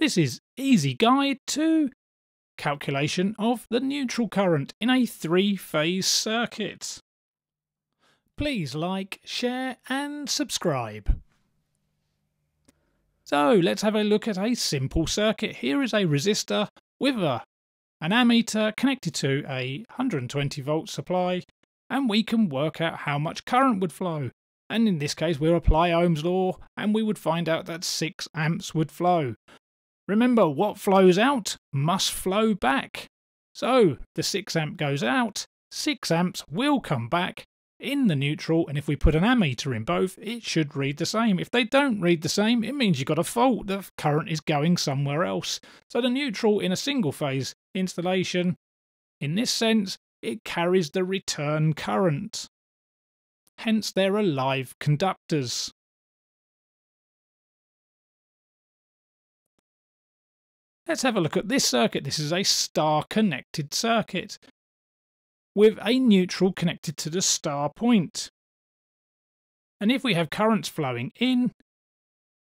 This is easy guide to calculation of the neutral current in a three-phase circuit. Please like, share and subscribe. So let's have a look at a simple circuit. Here is a resistor with a, an ammeter connected to a 120 volt supply and we can work out how much current would flow. And in this case we'll apply Ohm's law and we would find out that 6 amps would flow. Remember, what flows out must flow back. So the 6 amp goes out, 6 amps will come back in the neutral, and if we put an ammeter in both, it should read the same. If they don't read the same, it means you've got a fault. The current is going somewhere else. So the neutral in a single phase installation, in this sense, it carries the return current. Hence, they're alive conductors. Let's have a look at this circuit. This is a star connected circuit with a neutral connected to the star point. And if we have currents flowing in,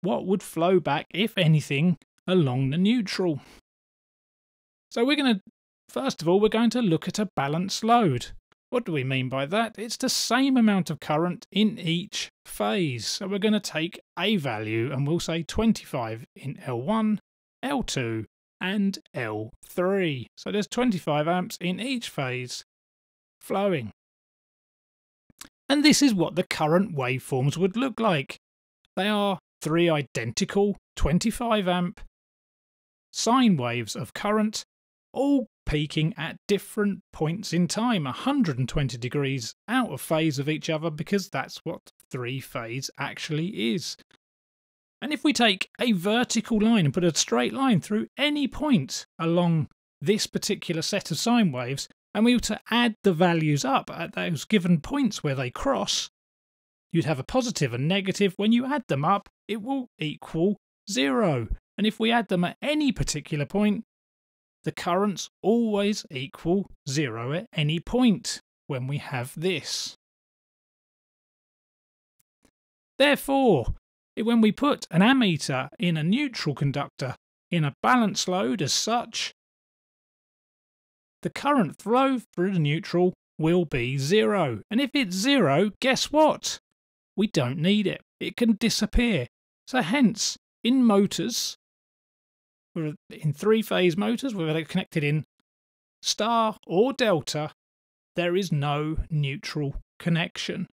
what would flow back, if anything, along the neutral? So we're going to, first of all, we're going to look at a balanced load. What do we mean by that? It's the same amount of current in each phase. So we're going to take a value and we'll say 25 in L1 L2 and L3. So there's 25 amps in each phase flowing. And this is what the current waveforms would look like. They are three identical 25 amp sine waves of current, all peaking at different points in time, 120 degrees out of phase of each other, because that's what three phase actually is. And if we take a vertical line and put a straight line through any point along this particular set of sine waves, and we were to add the values up at those given points where they cross, you'd have a positive and negative. When you add them up, it will equal zero. And if we add them at any particular point, the currents always equal zero at any point when we have this. Therefore, when we put an ammeter in a neutral conductor in a balance load as such, the current flow through the neutral will be zero. And if it's zero, guess what? We don't need it. It can disappear. So hence, in motors, in three-phase motors, whether they're connected in star or delta, there is no neutral connection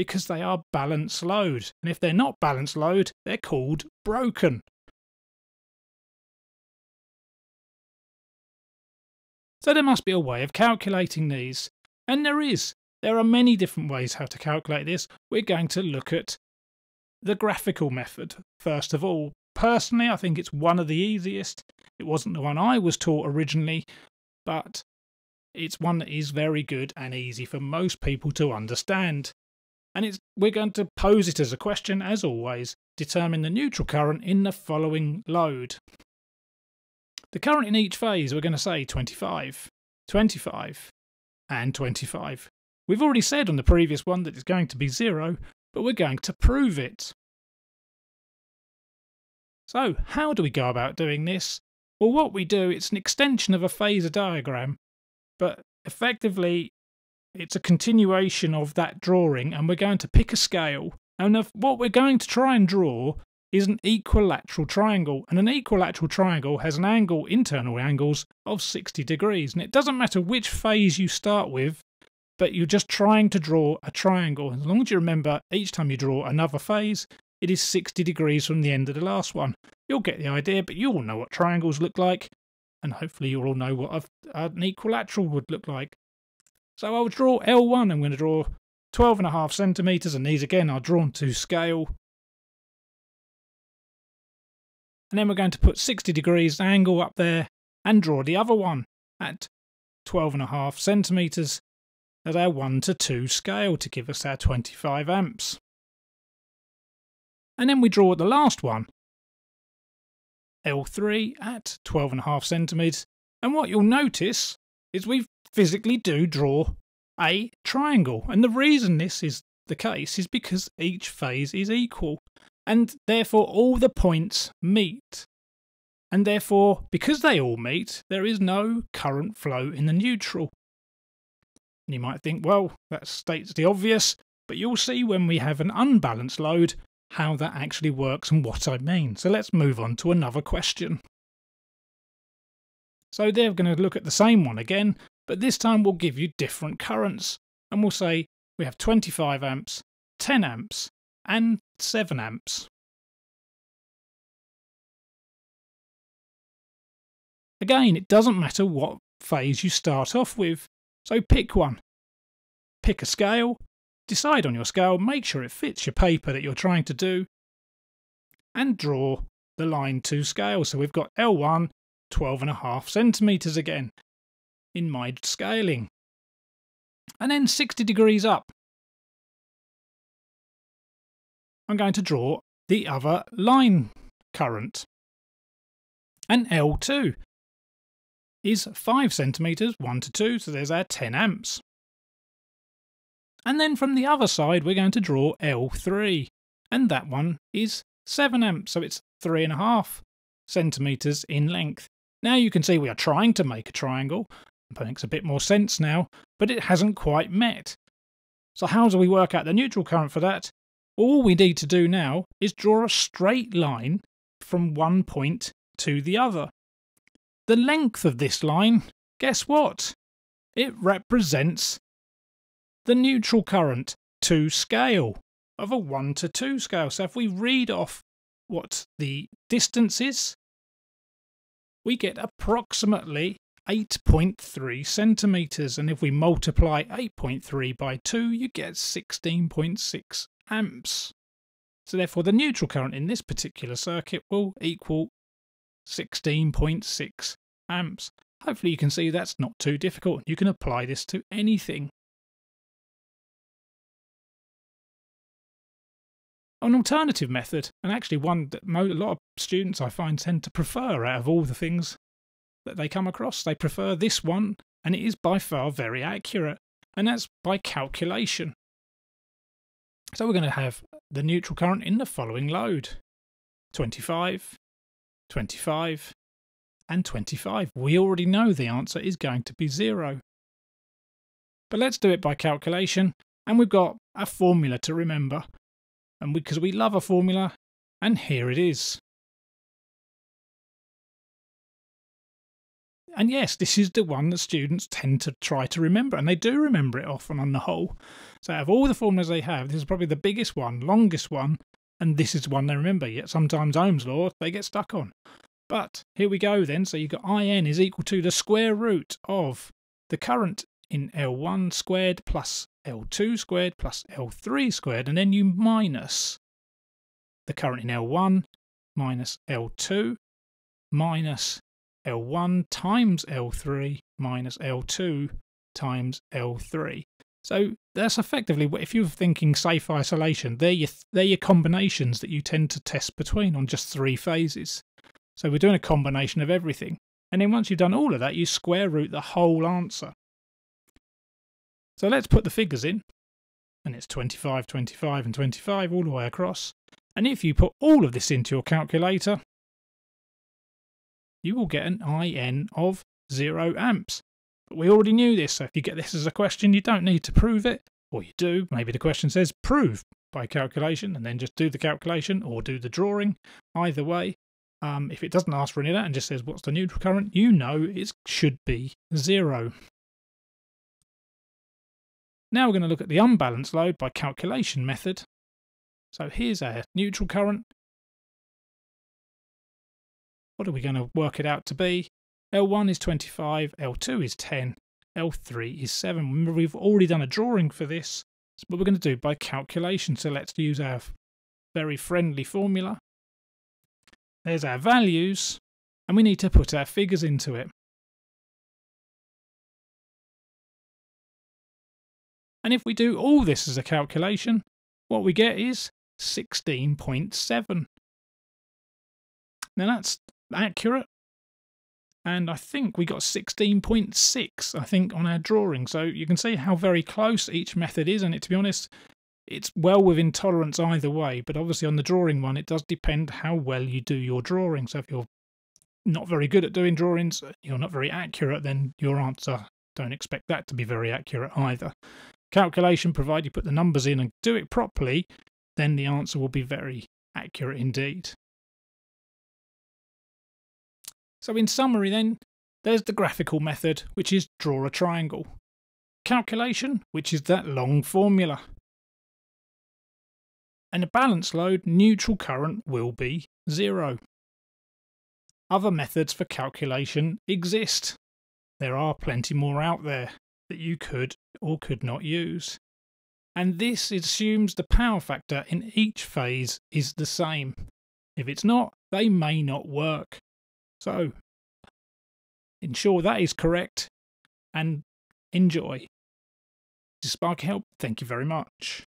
because they are balance load. And if they're not balance load, they're called broken. So there must be a way of calculating these. And there is. There are many different ways how to calculate this. We're going to look at the graphical method first of all. Personally, I think it's one of the easiest. It wasn't the one I was taught originally, but it's one that is very good and easy for most people to understand. And it's, we're going to pose it as a question, as always. Determine the neutral current in the following load. The current in each phase, we're going to say 25, 25, and 25. We've already said on the previous one that it's going to be zero, but we're going to prove it. So, how do we go about doing this? Well, what we do, it's an extension of a phasor diagram, but effectively it's a continuation of that drawing, and we're going to pick a scale. And what we're going to try and draw is an equilateral triangle, and an equilateral triangle has an angle, internal angles, of 60 degrees. And it doesn't matter which phase you start with, but you're just trying to draw a triangle. As long as you remember, each time you draw another phase, it is 60 degrees from the end of the last one. You'll get the idea, but you all know what triangles look like, and hopefully you'll all know what an equilateral would look like. So I'll draw L1, I'm going to draw 12 and a half centimetres, and these again are drawn to scale. And then we're going to put 60 degrees angle up there and draw the other one at 12 and a half centimetres at our 1 to 2 scale to give us our 25 amps. And then we draw the last one, L3 at 12 and a half centimetres. And what you'll notice is we've physically do draw a triangle. And the reason this is the case is because each phase is equal and therefore all the points meet. And therefore, because they all meet, there is no current flow in the neutral. And you might think, well, that states the obvious, but you'll see when we have an unbalanced load how that actually works and what I mean. So let's move on to another question. So they're going to look at the same one again, but this time we'll give you different currents. And we'll say we have 25 amps, 10 amps, and 7 amps. Again, it doesn't matter what phase you start off with, so pick one. Pick a scale, decide on your scale, make sure it fits your paper that you're trying to do, and draw the line to scale. So we've got L1, 12 and a half centimetres again in my scaling. And then 60 degrees up. I'm going to draw the other line current. And L2 is 5 centimetres, 1 to 2, so there's our 10 amps. And then from the other side, we're going to draw L3, and that one is 7 amps, so it's 3.5 centimetres in length. Now you can see we are trying to make a triangle. It makes a bit more sense now, but it hasn't quite met. So how do we work out the neutral current for that? All we need to do now is draw a straight line from one point to the other. The length of this line, guess what? It represents the neutral current to scale of a 1 to 2 scale. So if we read off what the distance is we get approximately 8.3 centimeters. And if we multiply 8.3 by 2, you get 16.6 amps. So therefore, the neutral current in this particular circuit will equal 16.6 amps. Hopefully you can see that's not too difficult. You can apply this to anything. an alternative method, and actually one that a lot of students I find tend to prefer out of all the things that they come across. They prefer this one, and it is by far very accurate, and that's by calculation. So we're going to have the neutral current in the following load 25, 25, and 25. We already know the answer is going to be zero. But let's do it by calculation, and we've got a formula to remember and because we love a formula, and here it is. And yes, this is the one that students tend to try to remember, and they do remember it often on the whole. So, out of all the formulas they have, this is probably the biggest one, longest one, and this is the one they remember. Yet sometimes Ohm's law they get stuck on. But here we go then. So you've got IN is equal to the square root of the current in L1 squared plus L2 squared plus L3 squared, and then you minus the current in L1 minus L2 minus L1 times L3 minus L2 times L3. So that's effectively if you're thinking safe isolation, they're your, they're your combinations that you tend to test between on just three phases. So we're doing a combination of everything. And then once you've done all of that, you square root the whole answer. So let's put the figures in. And it's 25, 25 and 25 all the way across. And if you put all of this into your calculator, you will get an IN of 0 amps. But we already knew this, so if you get this as a question, you don't need to prove it. Or you do, maybe the question says prove by calculation, and then just do the calculation or do the drawing. Either way, um, if it doesn't ask for any of that and just says what's the neutral current, you know it should be 0. Now we're going to look at the unbalanced load by calculation method. So here's our neutral current. What are we going to work it out to be? L1 is 25, L2 is 10, L3 is 7. Remember, we've already done a drawing for this, but we're going to do by calculation. So let's use our very friendly formula. There's our values, and we need to put our figures into it. And if we do all this as a calculation, what we get is 16.7. Now that's accurate. And I think we got 16.6, I think, on our drawing. So you can see how very close each method is. And it, to be honest, it's well within tolerance either way. But obviously on the drawing one, it does depend how well you do your drawing. So if you're not very good at doing drawings, uh, you're not very accurate, then your answer, don't expect that to be very accurate either. Calculation, provided you put the numbers in and do it properly, then the answer will be very accurate indeed. So, in summary, then, there's the graphical method, which is draw a triangle. Calculation, which is that long formula. And a balance load, neutral current will be zero. Other methods for calculation exist. There are plenty more out there that you could or could not use. And this assumes the power factor in each phase is the same. If it's not, they may not work. So, ensure that is correct and enjoy. This is Sparky Help. Thank you very much.